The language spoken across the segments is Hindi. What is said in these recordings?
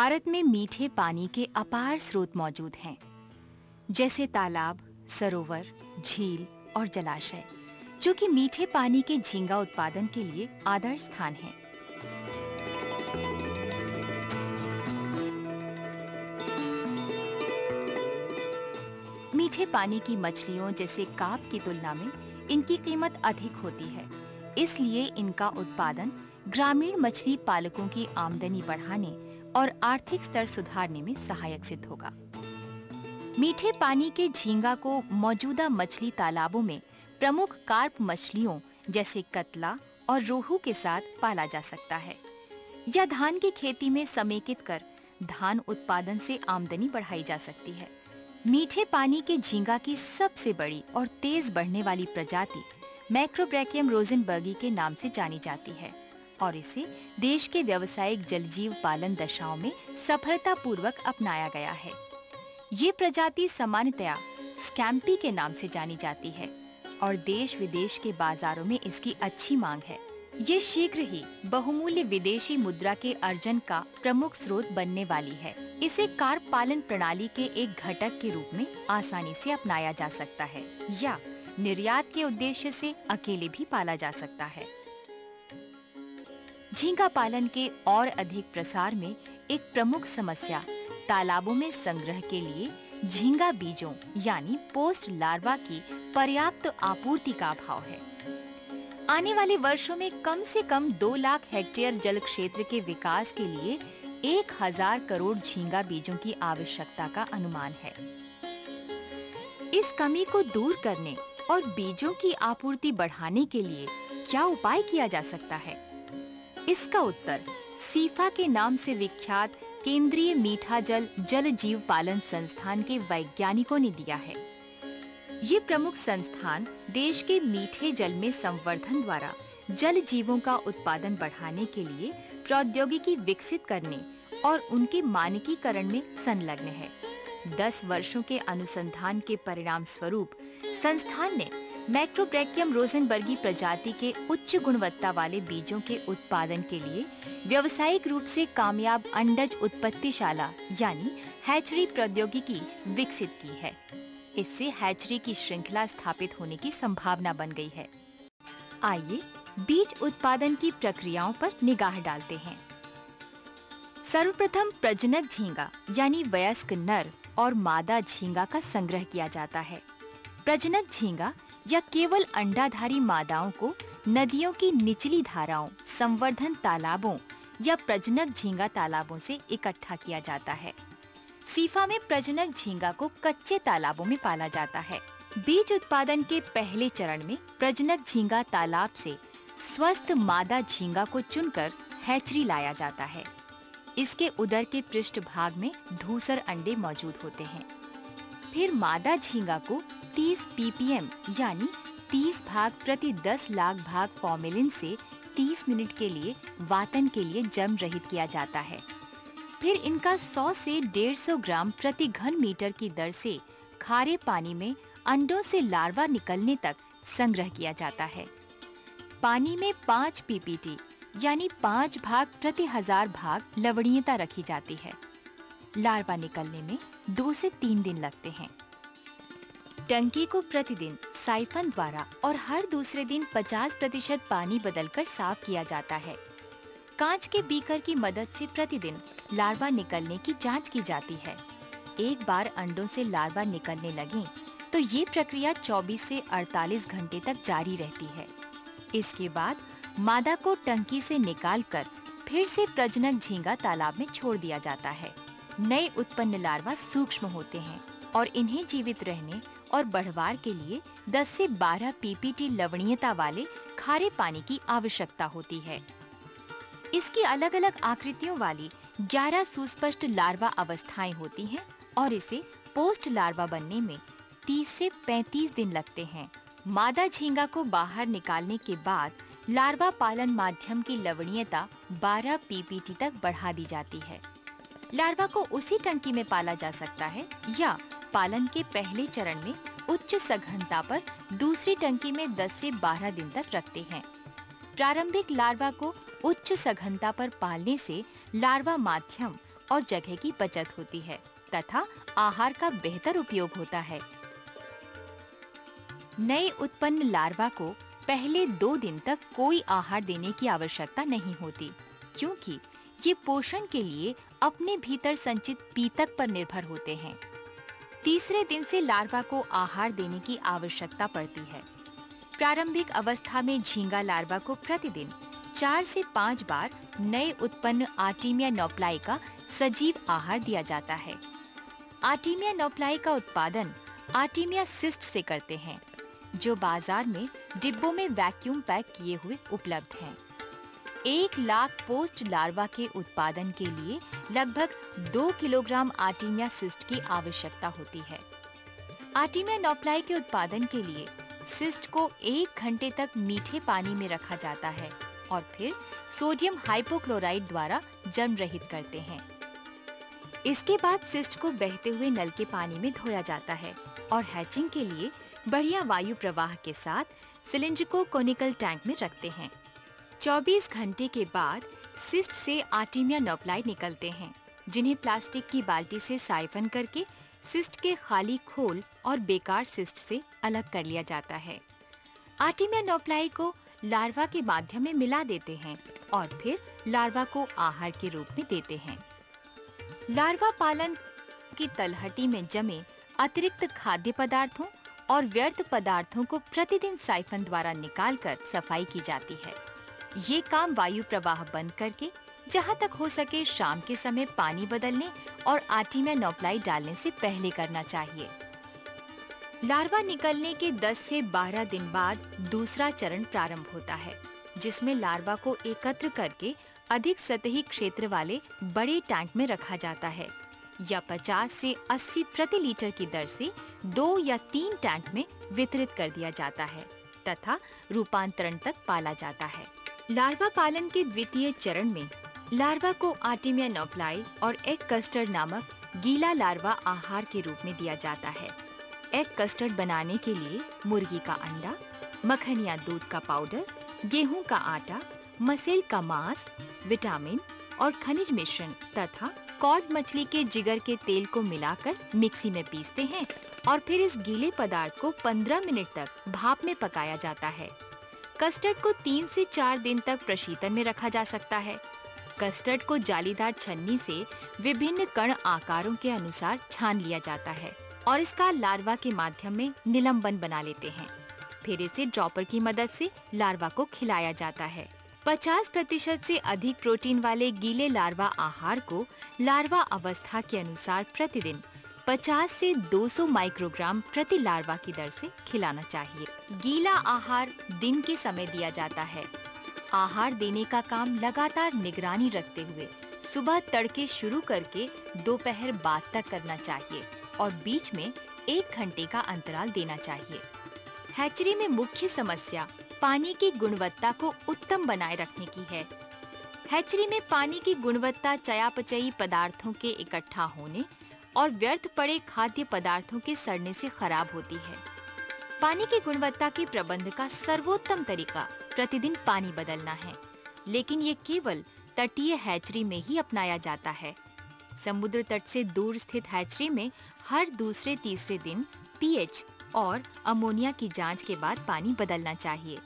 भारत में मीठे पानी के अपार स्रोत मौजूद हैं, जैसे तालाब, सरोवर, झील और जलाशय, जो कि मीठे पानी के झींगा उत्पादन के लिए आदर्श स्थान हैं। मीठे पानी की मछलियों जैसे काप की तुलना में इनकी कीमत अधिक होती है, इसलिए इनका उत्पादन ग्रामीण मछली पालकों की आमदनी बढ़ाने और आर्थिक स्तर सुधारने में सहायक सिद्ध होगा। मीठे पानी के झींगा को मौजूदा मछली तालाबों में प्रमुख कार्प मछलियों जैसे कतला और रोहू के साथ पाला जा सकता है, या धान की खेती में समेकित कर धान उत्पादन से आमदनी बढ़ाई जा सकती है। मीठे पानी के झींगा की सबसे बड़ी और तेज बढ़ने वाली प्रजाति मैक्रोब्रैकियम रोजनबर्गी के नाम से जानी जाती है। और इसे देश के व्यावसायिक जलजीव पालन दशाओं में सफलतापूर्वक अपनाया गया है। ये प्रजाति सामान्यतया स्कैम्पी के नाम से जानी जाती है और देश विदेश के बाजारों में इसकी अच्छी मांग है। ये शीघ्र ही बहुमूल्य विदेशी मुद्रा के अर्जन का प्रमुख स्रोत बनने वाली है। इसे कार पालन प्रणाली के एक घटक के रूप में आसानी से अपनाया जा सकता है या निर्यात के उद्देश्य से अकेले भी पाला जा सकता है। झींगा पालन के और अधिक प्रसार में एक प्रमुख समस्या तालाबों में संग्रह के लिए झींगा बीजों, यानी पोस्ट लार्वा की पर्याप्त आपूर्ति का अभाव है। आने वाले वर्षों में कम से कम दो लाख हेक्टेयर जल क्षेत्र के विकास के लिए एक हज़ार करोड़ झींगा बीजों की आवश्यकता का अनुमान है। इस कमी को दूर करने और बीजों की आपूर्ति बढ़ाने के लिए क्या उपाय किया जा सकता है? इसका उत्तर, सीफा के नाम से विख्यात केंद्रीय मीठा जल जल जीव पालन संस्थान के वैज्ञानिकों ने दिया है। ये प्रमुख संस्थान देश के मीठे जल में संवर्धन द्वारा जल जीवों का उत्पादन बढ़ाने के लिए प्रौद्योगिकी विकसित करने और उनके मानकीकरण में संलग्न है। दस वर्षों के अनुसंधान के परिणाम स्वरूप संस्थान ने मैक्रोब्रैकियम रोजनबर्गी प्रजाति के उच्च गुणवत्ता वाले बीजों के उत्पादन के लिए व्यवसायिक रूप से कामयाब अंडज उत्पत्तिशाला, यानी हैचरी प्रौद्योगिकी विकसित की है। इससे हैचरी की श्रृंखला स्थापित होने की संभावना बन गई है। आइए बीज उत्पादन की प्रक्रियाओं पर निगाह डालते हैं। सर्वप्रथम प्रजनक झींगा, यानी वयस्क नर और मादा झींगा का संग्रह किया जाता है। प्रजनक झींगा या केवल अंडाधारी मादाओं को नदियों की निचली धाराओं, संवर्धन तालाबों या प्रजनक झींगा तालाबों से इकट्ठा किया जाता है। सीफा में प्रजनक झींगा को कच्चे तालाबों में पाला जाता है। बीज उत्पादन के पहले चरण में प्रजनक झींगा तालाब से स्वस्थ मादा झींगा को चुनकर हैचरी लाया जाता है। इसके उदर के पृष्ठ भाग में धूसर अंडे मौजूद होते हैं। फिर मादा झींगा को 30 ppm यानी 30 भाग प्रति 10 लाख भाग फॉर्मेलिन से 30 मिनट के लिए वातन के लिए जम रहित किया जाता है। फिर इनका 100 से 150 ग्राम प्रति घन मीटर की दर से खारे पानी में अंडों से लार्वा निकलने तक संग्रह किया जाता है। पानी में 5 पीपीटी, यानी पाँच भाग प्रति हज़ार भाग लवणीयता रखी जाती है। लार्वा निकलने में दो से तीन दिन लगते हैं। टंकी को प्रतिदिन साइफन द्वारा और हर दूसरे दिन 50 प्रतिशत पानी बदलकर साफ़ किया जाता है। कांच के बीकर की मदद से प्रतिदिन लार्वा निकलने की जाँच की जाती है। एक बार अंडों से लार्वा निकलने लगे तो ये प्रक्रिया 24 से 48 घंटे तक जारी रहती है। इसके बाद मादा को टंकी से निकालकर फिर से प्रजनक झींगा तालाब में छोड़ दिया जाता है। नए उत्पन्न लार्वा सूक्ष्म होते हैं और इन्हें जीवित रहने और बढ़वार के लिए 10 से 12 पीपीटी लवणीयता वाले खारे पानी की आवश्यकता होती है। इसकी अलग-अलग आकृतियों वाली 11 सुस्पष्ट लार्वा अवस्थाएँ होती हैं और इसे पोस्ट लार्वा बनने में 30 से 35 दिन लगते हैं। मादा झींगा को बाहर निकालने के बाद लार्वा पालन माध्यम की लवणीयता 12 पीपीटी तक बढ़ा दी जाती है। लार्वा को उसी टंकी में पाला जा सकता है या पालन के पहले चरण में उच्च सघनता पर दूसरी टंकी में 10 से 12 दिन तक रखते हैं। प्रारंभिक लार्वा को उच्च सघनता पर पालने से लार्वा माध्यम और जगह की बचत होती है, तथा आहार का बेहतर उपयोग होता है। नए उत्पन्न लार्वा को पहले दो दिन तक कोई आहार देने की आवश्यकता नहीं होती, क्योंकि ये पोषण के लिए अपने भीतर संचित पीतक पर निर्भर होते हैं। तीसरे दिन से लार्वा को आहार देने की आवश्यकता पड़ती है। प्रारंभिक अवस्था में झींगा लार्वा को प्रतिदिन चार से पाँच बार नए उत्पन्न आर्टीमिया नोप्लाई का सजीव आहार दिया जाता है। आर्टीमिया नोप्लाई का उत्पादन आर्टीमिया सिस्ट से करते हैं, जो बाज़ार में डिब्बों में वैक्यूम पैक किए हुए उपलब्ध हैं। एक लाख पोस्ट लार्वा के उत्पादन के लिए लगभग दो किलोग्राम आर्टीमिया सिस्ट की आवश्यकता होती है। आर्टीमिया नोप्लाई के उत्पादन के लिए सिस्ट को एक घंटे तक मीठे पानी में रखा जाता है और फिर सोडियम हाइपोक्लोराइड द्वारा जन्म रहित करते हैं। इसके बाद सिस्ट को बहते हुए नल के पानी में धोया जाता है और हैचिंग के लिए बढ़िया वायु प्रवाह के साथ सिलेंडर को कोनिकल टैंक में रखते हैं। 24 घंटे के बाद सिस्ट से आर्टीमिया नोप्लाई निकलते हैं, जिन्हें प्लास्टिक की बाल्टी से साइफन करके सिस्ट के खाली खोल और बेकार सिस्ट से अलग कर लिया जाता है। आर्टीमिया नोप्लाई को लार्वा के माध्यम में मिला देते हैं और फिर लार्वा को आहार के रूप में देते हैं। लार्वा पालन की तलहटी में जमे अतिरिक्त खाद्य पदार्थों और व्यर्थ पदार्थों को प्रतिदिन साइफन द्वारा निकालकर सफ़ाई की जाती है। ये काम वायु प्रवाह बंद करके, जहाँ तक हो सके शाम के समय पानी बदलने और आटी में नौपलाई डालने से पहले करना चाहिए। लार्वा निकलने के 10 से 12 दिन बाद दूसरा चरण प्रारंभ होता है, जिसमें लार्वा को एकत्र करके अधिक सतही क्षेत्र वाले बड़े टैंक में रखा जाता है, या 50 से 80 प्रति लीटर की दर से दो या तीन टैंक में वितरित कर दिया जाता है, तथा रूपांतरण तक पाला जाता है। लार्वा पालन के द्वितीय चरण में लार्वा को आर्टिमिया नोप्लाई और एग कस्टर्ड नामक गीला लार्वा आहार के रूप में दिया जाता है। एग कस्टर्ड बनाने के लिए मुर्गी का अंडा, मक्खन या दूध का पाउडर, गेहूँ का आटा, मसेल का मांस, विटामिन और खनिज मिश्रण तथा कॉड मछली के जिगर के तेल को मिलाकर मिक्सी में पीसते हैं और फिर इस गीले पदार्थ को 15 मिनट तक भाप में पकाया जाता है। कस्टर्ड को तीन से चार दिन तक प्रशीतन में रखा जा सकता है। कस्टर्ड को जालीदार छन्नी से विभिन्न कण आकारों के अनुसार छान लिया जाता है और इसका लार्वा के माध्यम में निलंबन बना लेते हैं। फिर इसे ड्रॉपर की मदद से लार्वा को खिलाया जाता है। 50 प्रतिशत से अधिक प्रोटीन वाले गीले लार्वा आहार को लार्वा अवस्था के अनुसार प्रतिदिन 50 से 200 माइक्रोग्राम प्रति लार्वा की दर से खिलाना चाहिए। गीला आहार दिन के समय दिया जाता है। आहार देने का काम लगातार निगरानी रखते हुए सुबह तड़के शुरू करके दोपहर बाद तक करना चाहिए और बीच में एक घंटे का अंतराल देना चाहिए। हैचरी में मुख्य समस्या पानी की गुणवत्ता को उत्तम बनाए रखने की है। हैचरी में पानी की गुणवत्ता चयापचयी पदार्थों के इकट्ठा होने और व्यर्थ पड़े खाद्य पदार्थों के सड़ने से खराब होती है। पानी की गुणवत्ता के प्रबंध का सर्वोत्तम तरीका प्रतिदिन पानी बदलना है। लेकिन ये केवल तटीय हैचरी में ही अपनाया जाता है। समुद्र तट से दूर स्थित हैचरी में हर दूसरे तीसरे दिन पीएच और अमोनिया की जाँच के बाद पानी बदलना चाहिए।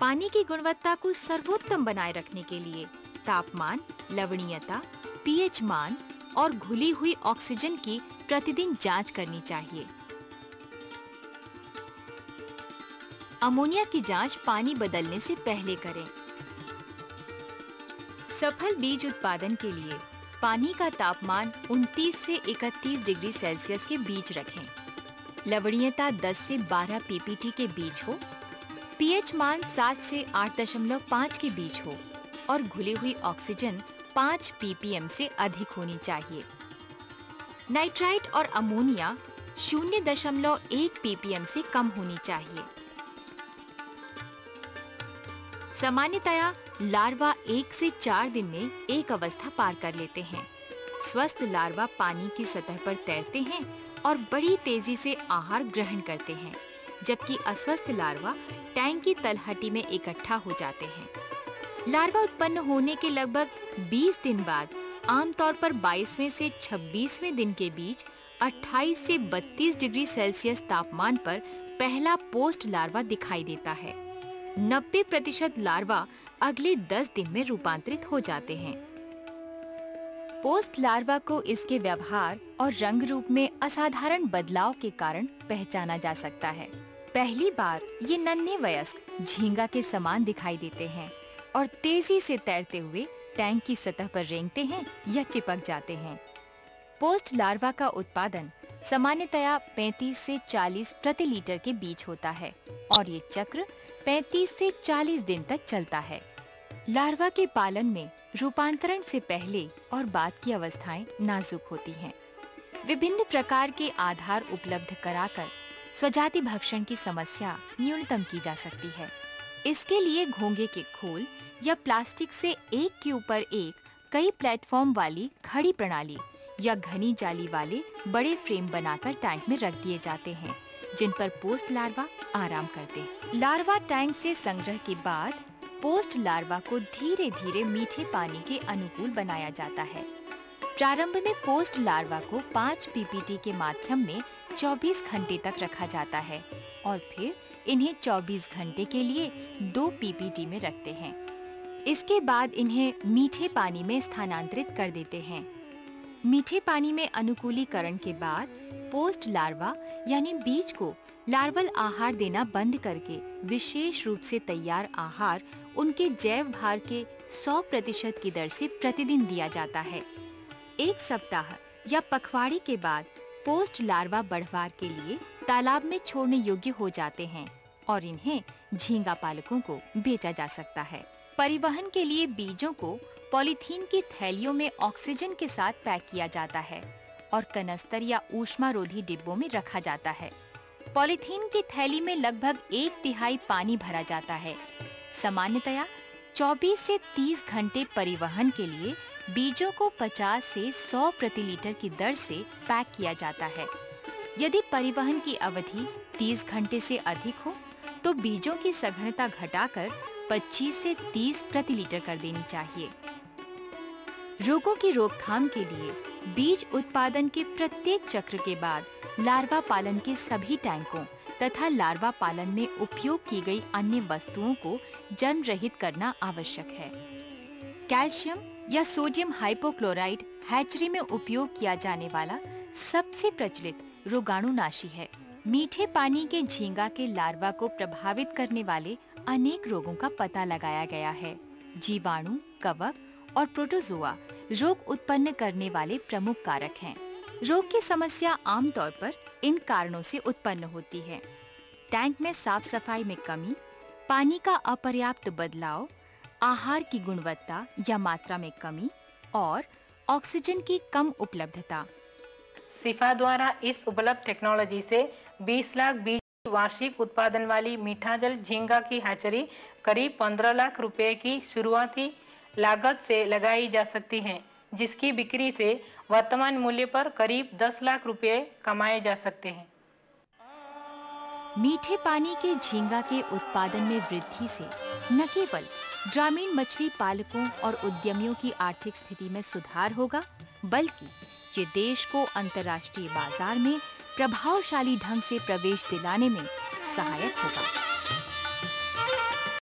पानी की गुणवत्ता को सर्वोत्तम बनाए रखने के लिए तापमान, लवणीयता, पीएच मान और घुली हुई ऑक्सीजन की प्रतिदिन जाँच करनी चाहिए। अमोनिया की जाँच पानी बदलने से पहले करें। सफल बीज उत्पादन के लिए पानी का तापमान 29 से 31 डिग्री सेल्सियस के बीच रखें। लवणीयता 10 से 12 पीपीटी के बीच हो। पीएच मान 7 से 8.5 के बीच हो और घुली हुई ऑक्सीजन 5 पीपीएम से अधिक होनी चाहिए। नाइट्राइट और अमोनिया 0.1 पीपीएम से कम होनी चाहिए। सामान्यतया लार्वा एक से चार दिन में एक अवस्था पार कर लेते हैं। स्वस्थ लार्वा पानी की सतह पर तैरते हैं और बड़ी तेज़ी से आहार ग्रहण करते हैं, जबकि अस्वस्थ लार्वा टैंक की तलहटी में इकट्ठा हो जाते हैं। लार्वा उत्पन्न होने के लगभग 20 दिन बाद, आमतौर पर 22वें से 26वें दिन के बीच 28 से 32 डिग्री सेल्सियस तापमान पर पहला पोस्ट लार्वा दिखाई देता है। 90 प्रतिशत लार्वा अगले 10 दिन में रूपांतरित हो जाते हैं। पोस्ट लार्वा को इसके व्यवहार और रंग रूप में असाधारण बदलाव के कारण पहचाना जा सकता है। पहली बार ये नन्हे वयस्क झींगा के समान दिखाई देते हैं और तेज़ी से तैरते हुए टैंक की सतह पर रेंगते हैं या चिपक जाते हैं। पोस्ट लार्वा का उत्पादन सामान्यतया 35 से 40 प्रति लीटर के बीच होता है और ये चक्र 35 से 40 दिन तक चलता है। लार्वा के पालन में रूपांतरण से पहले और बाद की अवस्थाएँ नाजुक होती हैं। विभिन्न प्रकार के आधार उपलब्ध कराकर स्वजाति भक्षण की समस्या न्यूनतम की जा सकती है। इसके लिए घोंगे के खोल या प्लास्टिक से एक के ऊपर एक कई प्लेटफॉर्म वाली खड़ी प्रणाली या घनी जाली वाले बड़े फ्रेम बनाकर टैंक में रख दिए जाते हैं। जिन पर पोस्ट लार्वा आराम करते हैं। लार्वा टैंक से संग्रह के बाद पोस्ट लार्वा को धीरे धीरे मीठे पानी के अनुकूल बनाया जाता है। प्रारंभ में पोस्ट लार्वा को 5 पीपीटी के माध्यम में 24 घंटे तक रखा जाता है और फिर इन्हें 24 घंटे के लिए दो पीपीटी में रखते हैं। इसके बाद इन्हें मीठे पानी में स्थानांतरित कर देते हैं। मीठे पानी में अनुकूलीकरण के बाद पोस्ट लार्वा, यानी बीज को लार्वल आहार देना बंद करके विशेष रूप से तैयार आहार उनके जैव भार के 100 प्रतिशत की दर से प्रतिदिन दिया जाता है। एक सप्ताह या पखवाड़ी के बाद पोस्ट लार्वा बढ़वार के लिए तालाब में छोड़ने योग्य हो जाते हैं और इन्हें झींगा पालकों को बेचा जा सकता है। परिवहन के लिए बीजों को पॉलीथीन की थैलियों में ऑक्सीजन के साथ पैक किया जाता है और कनस्तर या ऊष्मारोधी डिब्बों में रखा जाता है। पॉलीथीन की थैली में लगभग एक तिहाई पानी भरा जाता है। सामान्यतया 24 से 30 घंटे परिवहन के लिए बीजों को 50 से 100 प्रति लीटर की दर से पैक किया जाता है। यदि परिवहन की अवधि 30 घंटे से अधिक हो तो बीजों की सघनता घटाकर 25 से 30 प्रति लीटर कर देनी चाहिए। रोगों की रोकथाम के लिए बीज उत्पादन के प्रत्येक चक्र के बाद लार्वा पालन के सभी टैंकों तथा लार्वा पालन में उपयोग की गई अन्य वस्तुओं को जन्म रहित करना आवश्यक है। कैल्शियम या सोडियम हाइपोक्लोराइड हैचरी में उपयोग किया जाने वाला सबसे प्रचलित रोगाणुनाशी है। मीठे पानी के झींगा के लार्वा को प्रभावित करने वाले अनेक रोगों का पता लगाया गया है। जीवाणु, कवक और प्रोटोजोआ रोग उत्पन्न करने वाले प्रमुख कारक हैं। रोग की समस्या आमतौर पर इन कारणों से उत्पन्न होती है टैंक में साफ़ सफ़ाई में कमी, पानी का अपर्याप्त बदलाव, आहार की गुणवत्ता या मात्रा में कमी और ऑक्सीजन की कम उपलब्धता सिफा द्वारा इस उपलब्ध टेक्नोलॉजी से 20 लाख बीज वार्षिक उत्पादन वाली मीठा जल झींगा की हैचरी करीब 15 लाख रुपए की शुरुआती लागत से लगाई जा सकती है, जिसकी बिक्री से वर्तमान मूल्य पर करीब 10 लाख रुपए कमाए जा सकते हैं। मीठे पानी के झींगा के उत्पादन में वृद्धि से न केवल ग्रामीण मछली पालकों और उद्यमियों की आर्थिक स्थिति में सुधार होगा, बल्कि ये देश को अंतर्राष्ट्रीय बाज़ार में प्रभावशाली ढंग से प्रवेश दिलाने में सहायक होगा।